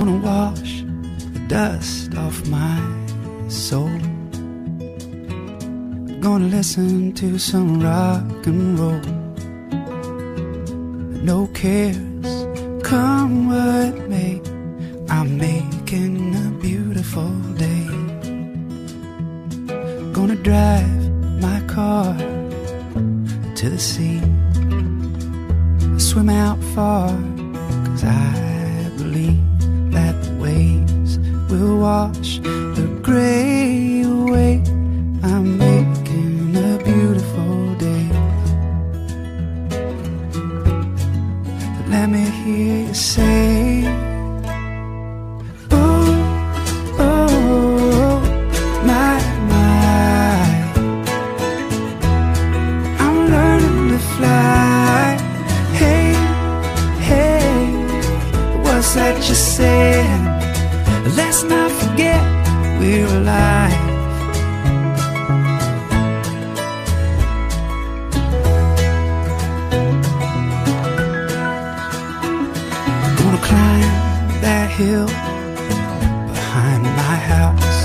Gonna wash the dust off my soul. I'm Gonna listen to some rock and roll. No cares, come what may. I'm making a beautiful day. Gonna drive my car to the sea. Swim out far, cause I Let me hear you say, my, my. I'm learning to fly. Hey, hey, what's that you said? Let's not forget we're alive. Hill behind my house.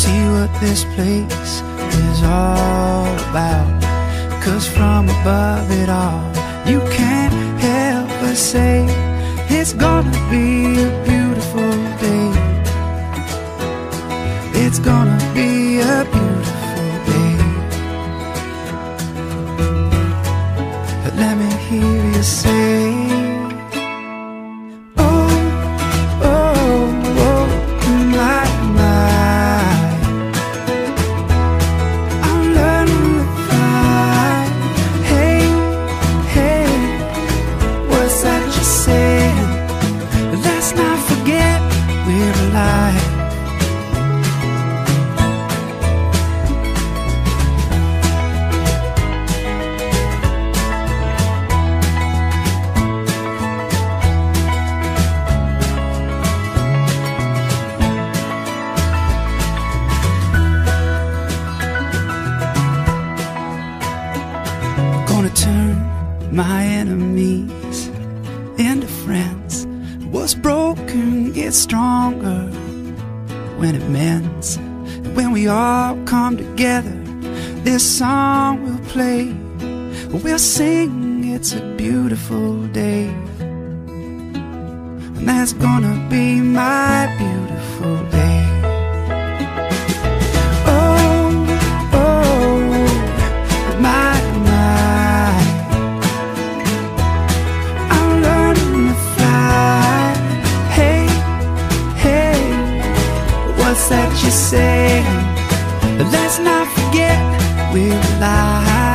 See what this place is all about. Cause from above it all, you can't help but say it's gonna be a beautiful day. It's gonna be turn my enemies into friends. What's broken gets stronger when it mends. When we all come together, this song will play. We'll sing, it's a beautiful day. And that's gonna be my beautiful day. That you say? Let's not forget we're alive.